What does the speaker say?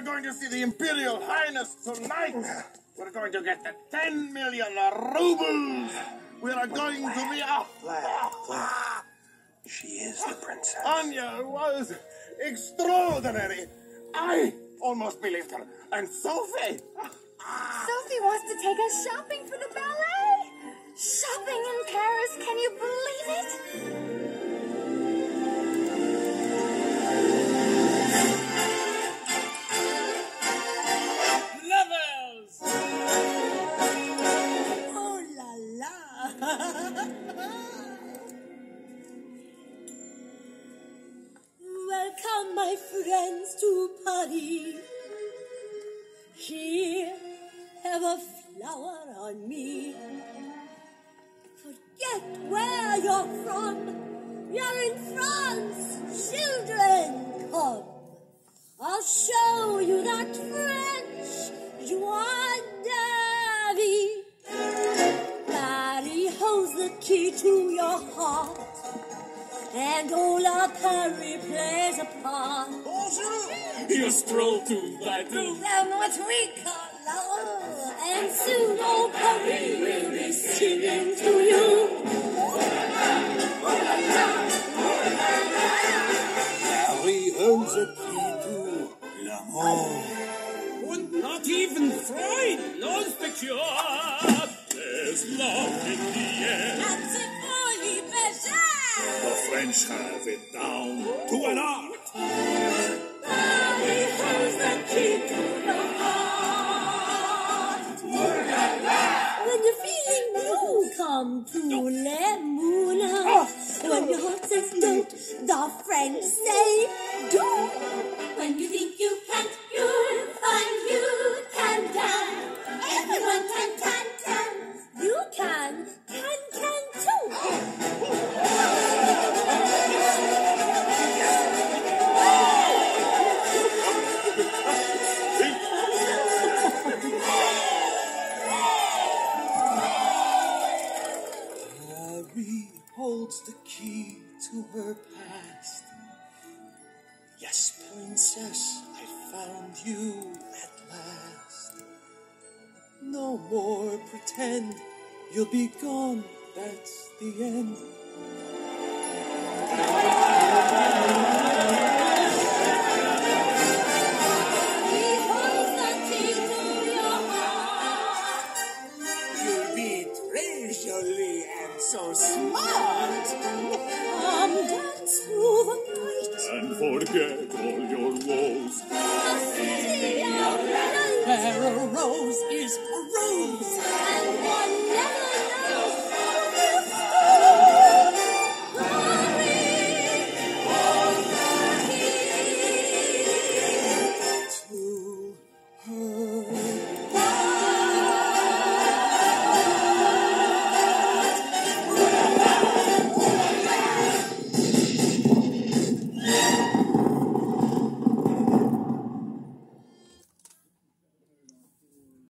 We're going to see the Imperial Highness tonight. We're going to get the 10 million rubles. We are going to be a... Vlad, Vlad. She is the princess. Anya was extraordinary. I almost believed her. And Sophie. Sophie wants to take us shopping for the ballet. Shopping in Paris, Welcome, my friends, to Paris. Here, have a flower on me. Forget where you're from. You're in France, children. Come, I'll show your heart, and all of Paris plays a part. Bonjour! You stroll to Badou. Then what we call love, and soon all Paris will be singing to you. Harry owns the key to l'amour. And not even Freud knows the cure. There's love in the air. French have it down to an art. Paris holds the key to your heart. When you're feeling blue, come to Le Moulin. Ah. When your heart says don't, the French say do. To her past. Yes, princess, I found you at last. No more pretend you'll be gone, that's the end. You'll be and so smart. forget all your woes. The city of rose is a rose.